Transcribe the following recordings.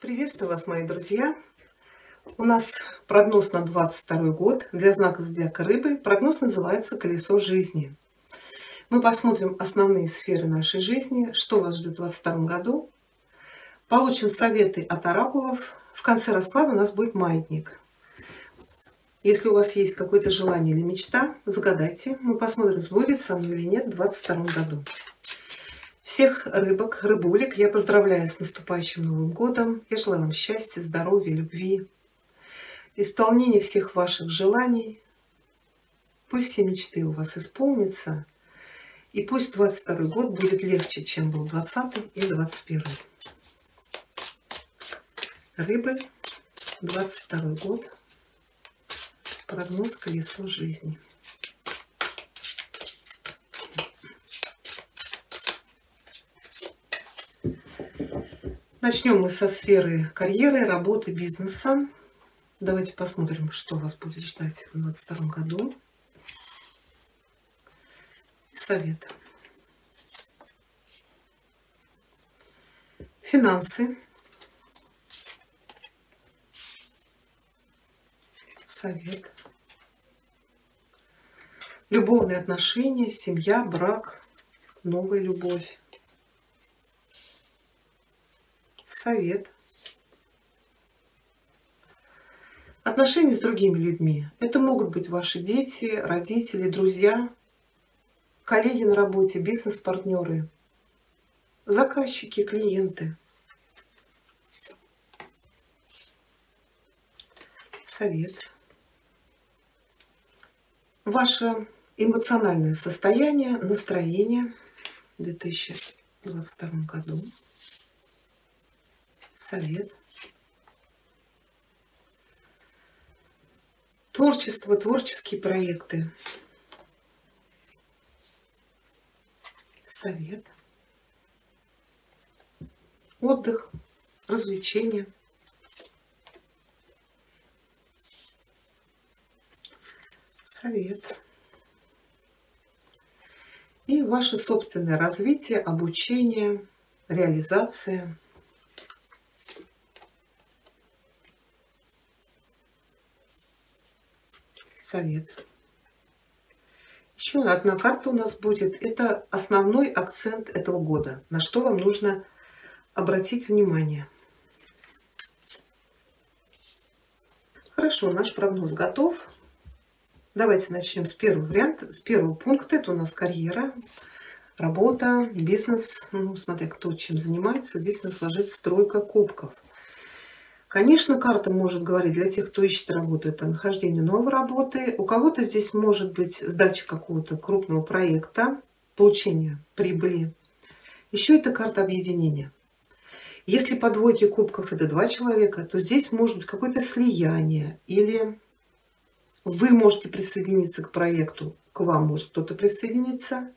Приветствую вас, мои друзья! У нас прогноз на 22 год для знака зодиака рыбы. Прогноз называется «Колесо жизни». Мы посмотрим основные сферы нашей жизни, что вас ждет в 2022 году. Получим советы от оракулов. В конце расклада у нас будет маятник. Если у вас есть какое-то желание или мечта, загадайте. Мы посмотрим, сбудется оно или нет в 2022 году. Всех рыбок, рыбулек я поздравляю с наступающим Новым годом. Я желаю вам счастья, здоровья, любви, исполнения всех ваших желаний. Пусть все мечты у вас исполнятся. И пусть 22 год будет легче, чем был 20 и 21. Рыбы, 22 год. Прогноз колесо жизни. Начнем мы со сферы карьеры, работы, бизнеса. Давайте посмотрим, что вас будет ждать в 2022 году. И совет. Финансы. Совет. Любовные отношения, семья, брак, новая любовь. Совет. Отношения с другими людьми. Это могут быть ваши дети, родители, друзья, коллеги на работе, бизнес-партнеры, заказчики, клиенты. Совет. Ваше эмоциональное состояние, настроение в 2022 году совет. Творчество, творческие проекты. Совет. Отдых, развлечения. Совет. И ваше собственное развитие, обучение, реализация – совет. Еще одна карта у нас будет. Это основной акцент этого года. На что вам нужно обратить внимание. Хорошо, наш прогноз готов. Давайте начнем с первого варианта, с первого пункта. Это у нас карьера, работа, бизнес. Ну, смотря кто чем занимается. Здесь у нас ложится тройка кубков. Конечно, карта может говорить для тех, кто ищет работу, это нахождение новой работы. У кого-то здесь может быть сдача какого-то крупного проекта, получение прибыли. Еще это карта объединения. Если по двойке кубков это два человека, то здесь может быть какое-то слияние. Или вы можете присоединиться к проекту, к вам может кто-то присоединиться.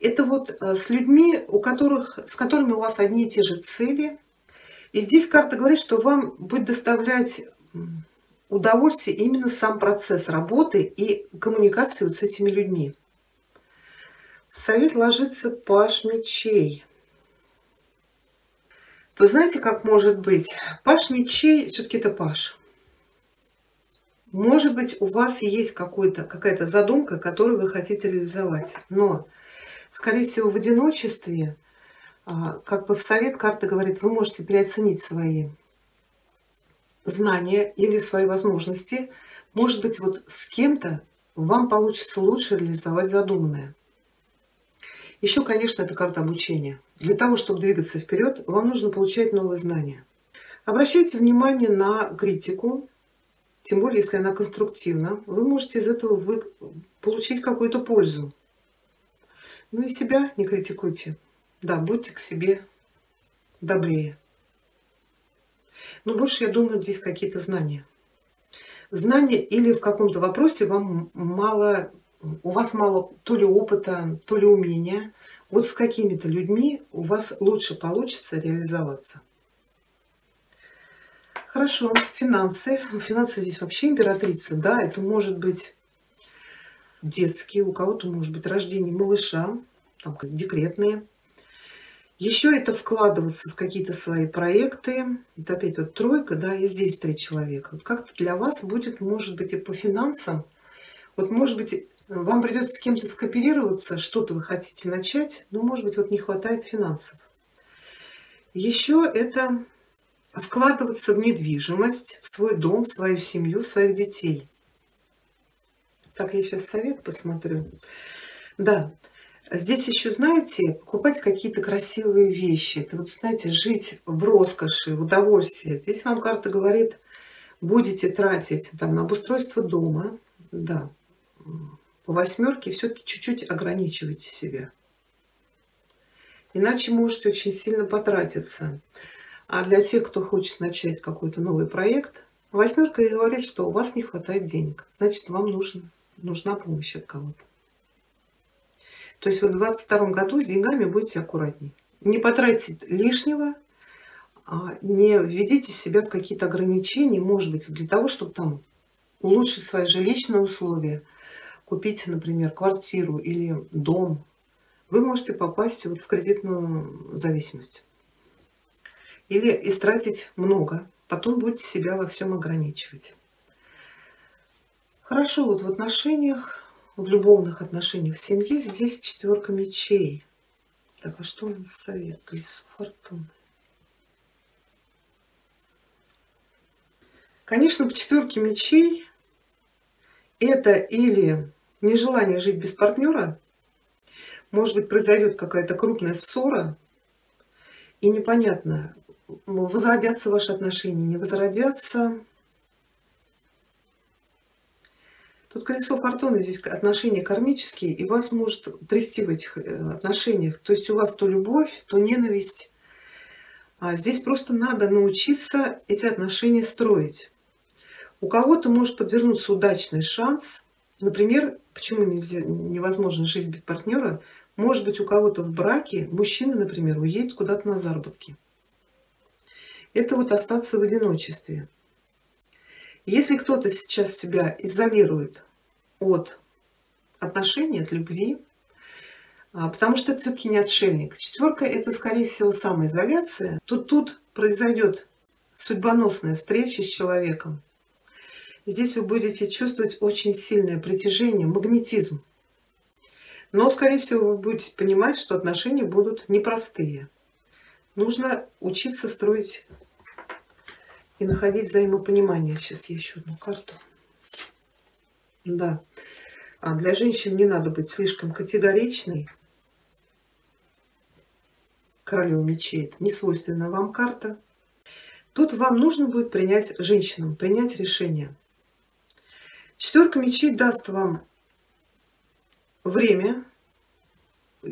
Это вот э, с людьми, у которых, с которыми у вас одни и те же цели – и здесь карта говорит, что вам будет доставлять удовольствие именно сам процесс работы и коммуникации вот с этими людьми. В совет ложится паш мечей. То знаете, как может быть? Паш мечей, все-таки это паш. Может быть, у вас есть какая-то задумка, которую вы хотите реализовать. Но, скорее всего, в одиночестве как бы в совет карта говорит, вы можете переоценить свои знания или свои возможности. Может быть, вот с кем-то вам получится лучше реализовать задуманное. Еще, конечно, это карта обучения. Для того, чтобы двигаться вперед, вам нужно получать новые знания. Обращайте внимание на критику, тем более, если она конструктивна. Вы можете из этого вы... получить какую-то пользу. Ну и себя не критикуйте. Да, будьте к себе добрее. Но больше, я думаю, здесь какие-то знания. Знания или в каком-то вопросе вам мало, у вас мало то ли опыта, то ли умения. Вот с какими-то людьми у вас лучше получится реализоваться. Хорошо, финансы. Финансы здесь вообще императрица. Да, это может быть детские, у кого-то может быть рождение малыша, там декретные. Еще это вкладываться в какие-то свои проекты. Вот опять вот тройка, да, и здесь три человека. Вот как-то для вас будет, может быть, и по финансам. Вот, может быть, вам придется с кем-то скооперироваться, что-то вы хотите начать, но, может быть, вот не хватает финансов. Еще это вкладываться в недвижимость, в свой дом, в свою семью, в своих детей. Так, я сейчас совет посмотрю. Да, здесь еще, знаете, покупать какие-то красивые вещи. Это вот, знаете, жить в роскоши, в удовольствии. Здесь вам карта говорит, будете тратить там, на обустройство дома, да, по восьмерке все-таки чуть-чуть ограничивайте себя. Иначе можете очень сильно потратиться. А для тех, кто хочет начать какой-то новый проект, восьмерка говорит, что у вас не хватает денег. Значит, вам нужно, нужна помощь от кого-то. То есть в 2022 году с деньгами будете аккуратней. Не потратьте лишнего, а не введите себя в какие-то ограничения, может быть, для того, чтобы там улучшить свои жилищные условия, купить, например, квартиру или дом, вы можете попасть вот в кредитную зависимость. Или истратить много, потом будете себя во всем ограничивать. Хорошо, вот в отношениях, в любовных отношениях в семье здесь четверка мечей. Так, а что у нас совет? Колесо фортуны. Конечно, по четверке мечей это или нежелание жить без партнера, может быть, произойдет какая-то крупная ссора, и непонятно, возродятся ваши отношения, не возродятся. Тут колесо фортуны, здесь отношения кармические, и вас может трясти в этих э, отношениях. То есть у вас то любовь, то ненависть. А здесь просто надо научиться эти отношения строить. У кого-то может подвернуться удачный шанс. Например, почему нельзя, невозможно жизнь без партнера? Может быть, у кого-то в браке мужчина, например, уедет куда-то на заработки. Это вот остаться в одиночестве. Если кто-то сейчас себя изолирует от отношений, от любви, а, потому что это все-таки не отшельник. Четверка это, скорее всего, самоизоляция. Тут, тут произойдет судьбоносная встреча с человеком, здесь вы будете чувствовать очень сильное притяжение, магнетизм. Но, скорее всего, вы будете понимать, что отношения будут непростые. Нужно учиться строить и находить взаимопонимание. Сейчас я еще одну карту. Да. А для женщин не надо быть слишком категоричной. Королева мечей. Это не свойственная вам карта. Тут вам нужно будет принять женщинам, принять решение. Четверка мечей даст вам время,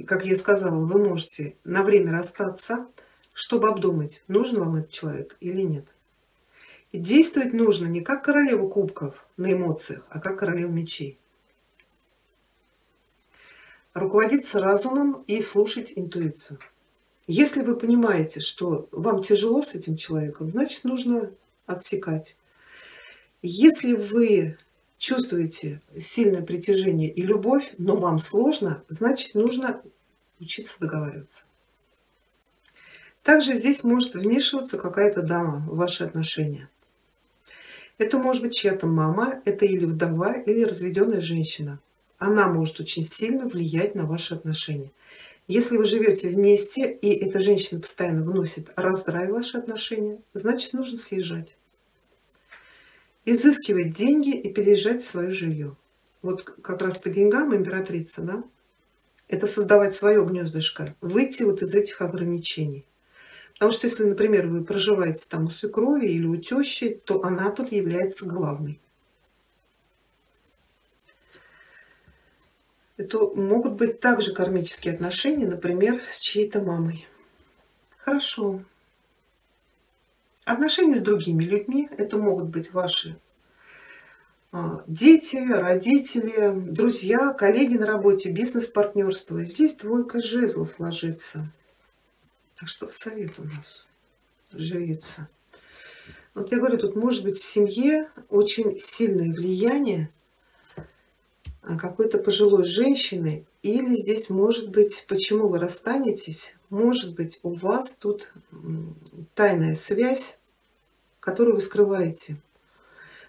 как я сказала, вы можете на время расстаться, чтобы обдумать, нужен вам этот человек или нет. Действовать нужно не как королева кубков на эмоциях, а как королева мечей. Руководиться разумом и слушать интуицию. Если вы понимаете, что вам тяжело с этим человеком, значит нужно отсекать. Если вы чувствуете сильное притяжение и любовь, но вам сложно, значит нужно учиться договариваться. Также здесь может вмешиваться какая-то дама в ваши отношения. Это может быть чья-то мама, это или вдова, или разведенная женщина. Она может очень сильно влиять на ваши отношения. Если вы живете вместе, и эта женщина постоянно вносит раздрай в ваши отношения, значит нужно съезжать изыскивать деньги и переезжать в свое жилье. Вот как раз по деньгам императрица, да, это создавать свое гнездышко, выйти вот из этих ограничений. Потому что если, например, вы проживаете там у свекрови или у тещи, то она тут является главной. Это могут быть также кармические отношения, например, с чьей-то мамой. Хорошо. Отношения с другими людьми, это могут быть ваши а, дети, родители, друзья, коллеги на работе, бизнес-партнерство. Здесь двойка жезлов ложится. Так что в совет у нас живется. Вот я говорю, тут может быть в семье очень сильное влияние какой-то пожилой женщины, или здесь может быть, почему вы расстанетесь, может быть у вас тут тайная связь, которую вы скрываете.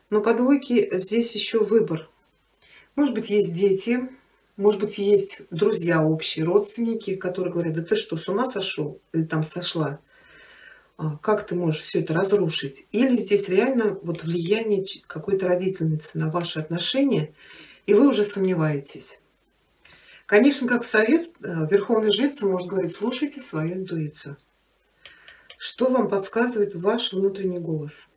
Но по двойке здесь еще выбор. Может быть, есть дети, может быть, есть друзья общие, родственники, которые говорят, да ты что, с ума сошел или там сошла? А, как ты можешь все это разрушить? Или здесь реально вот влияние какой-то родительницы на ваши отношения, и вы уже сомневаетесь. Конечно, как совет, э, верховный жрец может говорить, слушайте свою интуицию. Что вам подсказывает ваш внутренний голос?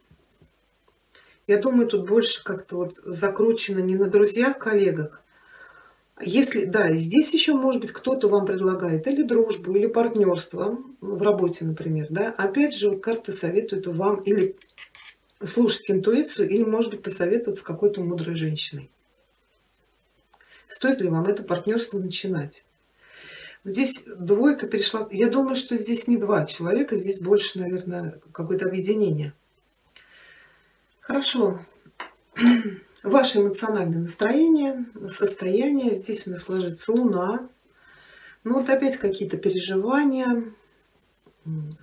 Я думаю, тут больше как-то вот закручено не на друзьях, коллегах. Если, да, здесь еще, может быть, кто-то вам предлагает или дружбу, или партнерство в работе, например, да. Опять же, вот карты советуют вам или слушать интуицию, или, может быть, посоветоваться с какой-то мудрой женщиной. Стоит ли вам это партнерство начинать? Здесь двойка перешла. Я думаю, что здесь не два человека, здесь больше, наверное, какое-то объединение. Хорошо. Ваше эмоциональное настроение, состояние. Здесь у нас ложится Луна. Ну вот опять какие-то переживания,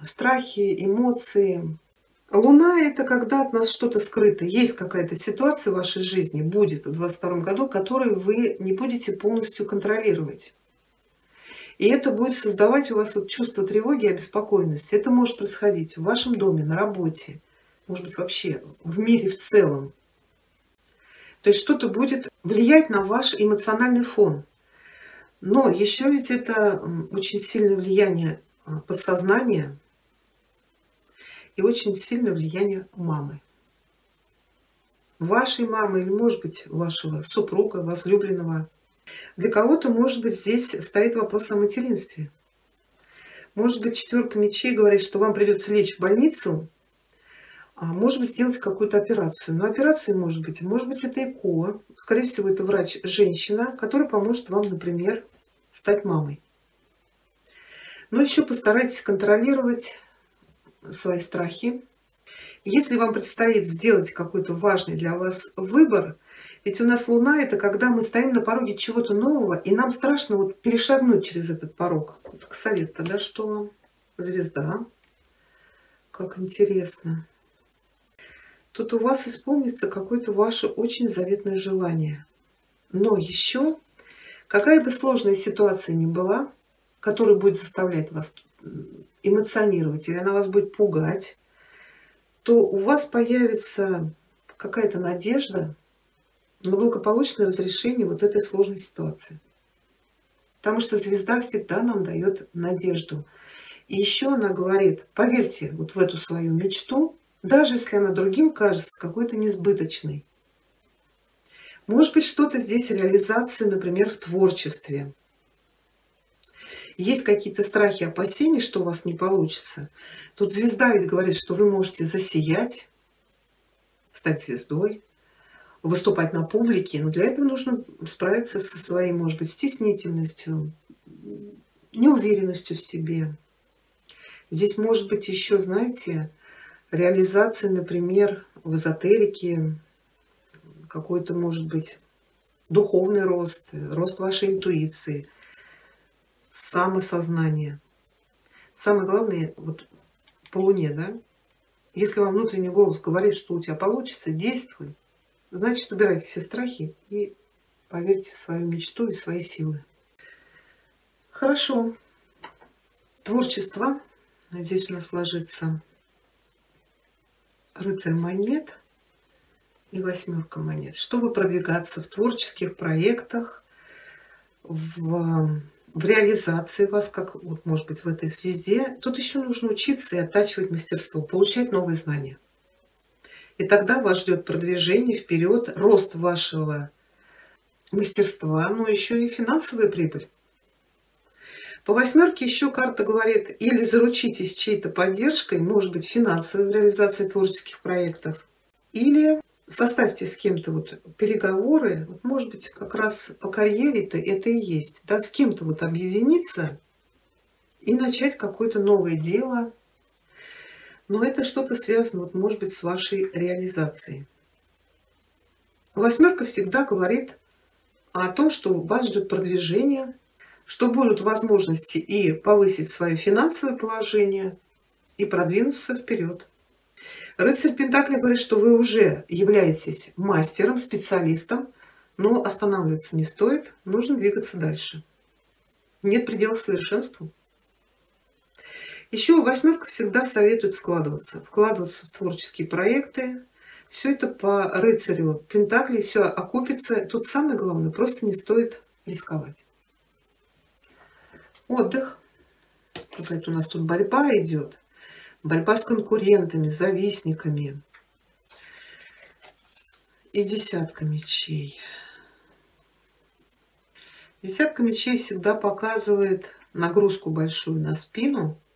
страхи, эмоции. Луна – это когда от нас что-то скрыто. Есть какая-то ситуация в вашей жизни, будет в 2022 году, которую вы не будете полностью контролировать. И это будет создавать у вас вот чувство тревоги и обеспокоенности. Это может происходить в вашем доме, на работе, может быть вообще в мире в целом. То есть что-то будет влиять на ваш эмоциональный фон. Но еще ведь это очень сильное влияние а, подсознания и очень сильное влияние мамы. Вашей мамы или, может быть, вашего супруга, возлюбленного – для кого-то, может быть, здесь стоит вопрос о материнстве. Может быть, четверка мечей говорит, что вам придется лечь в больницу, а может быть, сделать какую-то операцию. Но операция может быть, может быть, это ЭКО. Скорее всего, это врач-женщина, которая поможет вам, например, стать мамой. Но еще постарайтесь контролировать свои страхи. Если вам предстоит сделать какой-то важный для вас выбор – ведь у нас Луна – это когда мы стоим на пороге чего-то нового, и нам страшно вот перешагнуть через этот порог. Вот совет тогда что вам? Звезда. Как интересно. Тут у вас исполнится какое-то ваше очень заветное желание. Но еще, какая бы сложная ситуация ни была, которая будет заставлять вас эмоционировать, или она вас будет пугать, то у вас появится какая-то надежда, на благополучное разрешение вот этой сложной ситуации. Потому что звезда всегда нам дает надежду. И еще она говорит, поверьте вот в эту свою мечту, даже если она другим кажется какой-то несбыточной. Может быть, что-то здесь реализации, например, в творчестве. Есть какие-то страхи, опасения, что у вас не получится. Тут звезда ведь говорит, что вы можете засиять, стать звездой, выступать на публике, но для этого нужно справиться со своей, может быть, стеснительностью, неуверенностью в себе. Здесь может быть еще, знаете, реализация, например, в эзотерике, какой-то, может быть, духовный рост, рост вашей интуиции, самосознание. Самое главное, вот по Луне, да, если вам внутренний голос говорит, что у тебя получится, действуй. Значит, убирайте все страхи и поверьте в свою мечту и свои силы. Хорошо. Творчество. Здесь у нас ложится рыцарь монет и восьмерка монет. Чтобы продвигаться в творческих проектах, в, в реализации вас, как вот, может быть в этой звезде, тут еще нужно учиться и оттачивать мастерство, получать новые знания. И тогда вас ждет продвижение вперед, рост вашего мастерства, но еще и финансовая прибыль. По восьмерке еще карта говорит, или заручитесь чьей-то поддержкой, может быть, финансовой реализации творческих проектов, или составьте с кем-то вот переговоры, может быть, как раз по карьере-то это и есть, да, с кем-то вот объединиться и начать какое-то новое дело, но это что-то связано, вот, может быть, с вашей реализацией. Восьмерка всегда говорит о том, что вас ждет продвижение, что будут возможности и повысить свое финансовое положение, и продвинуться вперед. Рыцарь Пентакли говорит, что вы уже являетесь мастером, специалистом, но останавливаться не стоит, нужно двигаться дальше. Нет предела совершенству. Еще восьмерка всегда советует вкладываться. Вкладываться в творческие проекты. Все это по рыцарю Пентакли, все окупится. Тут самое главное, просто не стоит рисковать. Отдых. Какая-то у нас тут борьба идет. Борьба с конкурентами, завистниками. И десятка мечей. Десятка мечей всегда показывает нагрузку большую на спину –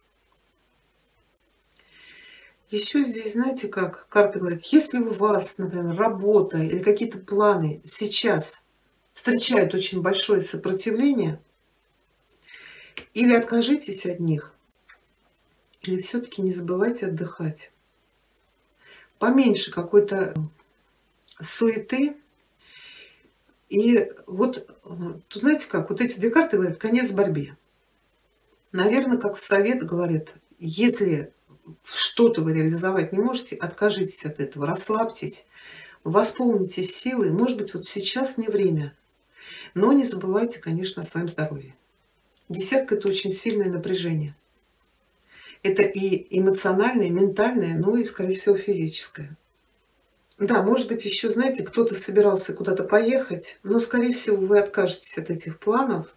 еще здесь, знаете как, карта говорит, если у вас, например, работа или какие-то планы сейчас встречают очень большое сопротивление, или откажитесь от них, или все-таки не забывайте отдыхать. Поменьше какой-то суеты. И вот, тут знаете как, вот эти две карты говорят, конец борьбе. Наверное, как в совет говорит, если что-то вы реализовать не можете, откажитесь от этого, расслабьтесь, восполните силы. Может быть, вот сейчас не время. Но не забывайте, конечно, о своем здоровье. Десятка – это очень сильное напряжение. Это и эмоциональное, и ментальное, но и, скорее всего, физическое. Да, может быть, еще, знаете, кто-то собирался куда-то поехать, но, скорее всего, вы откажетесь от этих планов.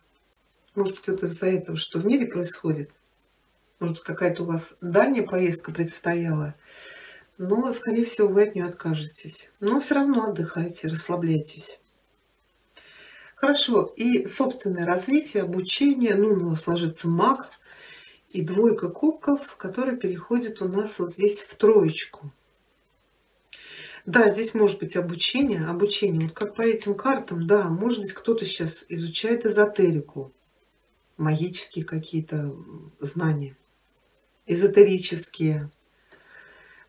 Может быть, это из-за этого, что в мире происходит. Может, какая-то у вас дальняя поездка предстояла. Но, скорее всего, вы от нее откажетесь. Но все равно отдыхайте, расслабляйтесь. Хорошо. И собственное развитие, обучение. Ну, ну сложится маг и двойка кубков, которая переходит у нас вот здесь в троечку. Да, здесь может быть обучение. Обучение, вот как по этим картам, да, может быть, кто-то сейчас изучает эзотерику, магические какие-то знания эзотерические.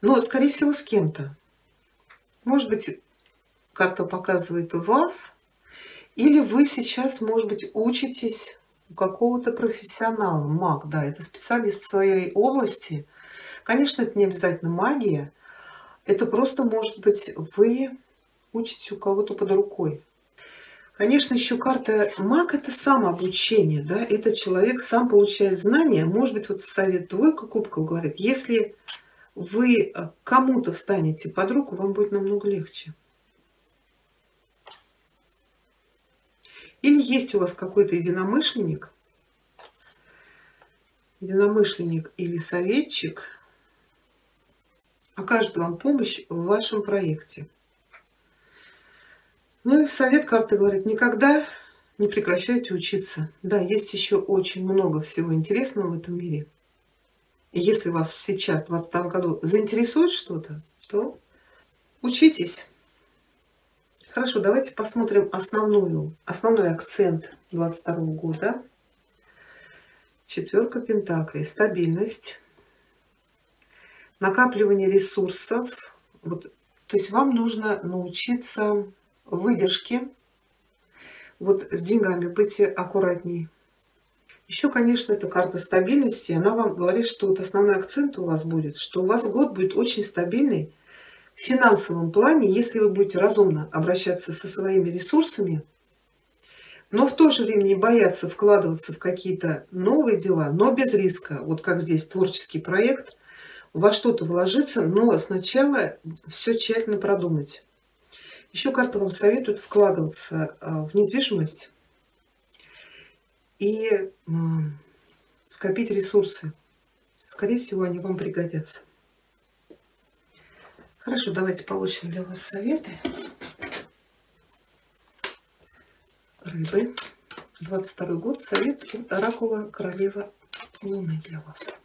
Но, скорее всего, с кем-то. Может быть, карта показывает вас, или вы сейчас, может быть, учитесь у какого-то профессионала, маг, да, это специалист своей области. Конечно, это не обязательно магия, это просто, может быть, вы учите у кого-то под рукой. Конечно, еще карта маг – это самообучение, да, этот человек сам получает знания. Может быть, вот совет двойка кубков говорит, если вы кому-то встанете под руку, вам будет намного легче. Или есть у вас какой-то единомышленник, единомышленник или советчик, окажет вам помощь в вашем проекте. Ну и совет карты говорит, никогда не прекращайте учиться. Да, есть еще очень много всего интересного в этом мире. И если вас сейчас, в 2022 году, заинтересует что-то, то учитесь. Хорошо, давайте посмотрим основную, основной акцент 22 года. Четверка Пентаклей. Стабильность. Накапливание ресурсов. Вот, то есть вам нужно научиться выдержки. Вот с деньгами быть аккуратней. Еще, конечно, это карта стабильности. Она вам говорит, что вот основной акцент у вас будет, что у вас год будет очень стабильный в финансовом плане, если вы будете разумно обращаться со своими ресурсами, но в то же время не бояться вкладываться в какие-то новые дела, но без риска. Вот как здесь творческий проект, во что-то вложиться, но сначала все тщательно продумать. Еще карта вам советует вкладываться а, в недвижимость и скопить ресурсы. Скорее всего, они вам пригодятся. Хорошо, давайте получим для вас советы. Рыбы. 22 год. Совет от Оракула Королева Луны для вас.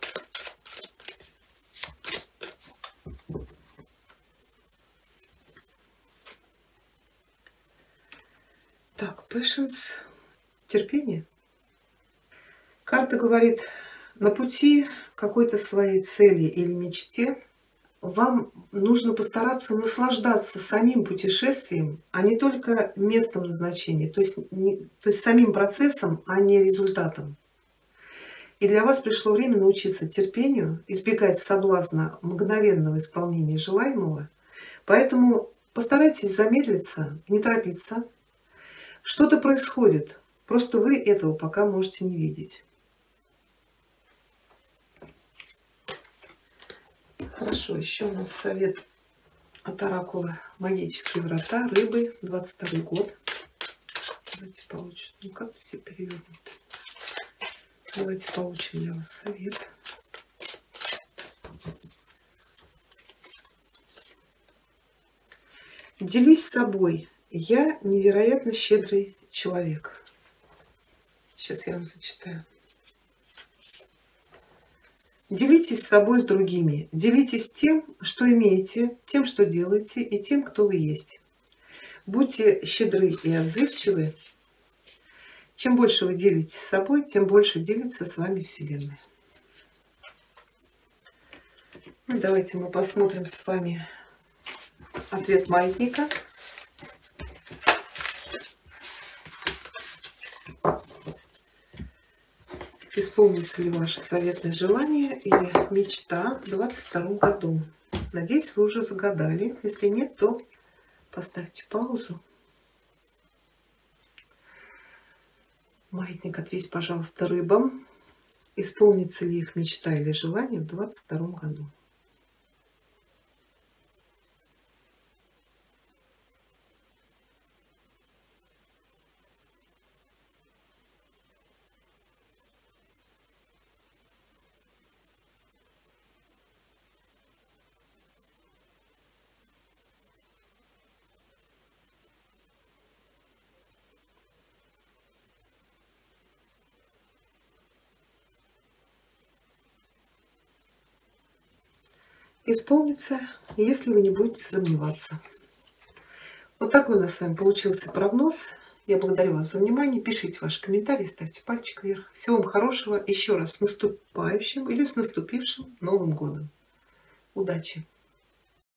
Patience, терпение. Карта говорит, на пути какой-то своей цели или мечте вам нужно постараться наслаждаться самим путешествием, а не только местом назначения, то есть, не, то есть самим процессом, а не результатом. И для вас пришло время научиться терпению, избегать соблазна мгновенного исполнения желаемого. Поэтому постарайтесь замедлиться, не торопиться. Что-то происходит, просто вы этого пока можете не видеть. Хорошо, еще у нас совет от Оракула «Магические врата», рыбы, 22 год. Давайте получим. Ну, как все перевернуты. Давайте получим для вас совет. Делись собой. Я невероятно щедрый человек. Сейчас я вам зачитаю. Делитесь собой с другими. Делитесь тем, что имеете, тем, что делаете, и тем, кто вы есть. Будьте щедры и отзывчивы. Чем больше вы делитесь с собой, тем больше делится с вами Вселенная. Ну, давайте мы посмотрим с вами ответ маятника. Исполнится ли ваше заветное желание или мечта в 2022 году? Надеюсь, вы уже загадали. Если нет, то поставьте паузу. Маятник, ответь, пожалуйста, рыбам. Исполнится ли их мечта или желание в 2022 году? Исполнится, если вы не будете сомневаться. Вот такой у нас с вами получился прогноз. Я благодарю вас за внимание. Пишите ваши комментарии, ставьте пальчик вверх. Всего вам хорошего. Еще раз с наступающим или с наступившим Новым годом. Удачи!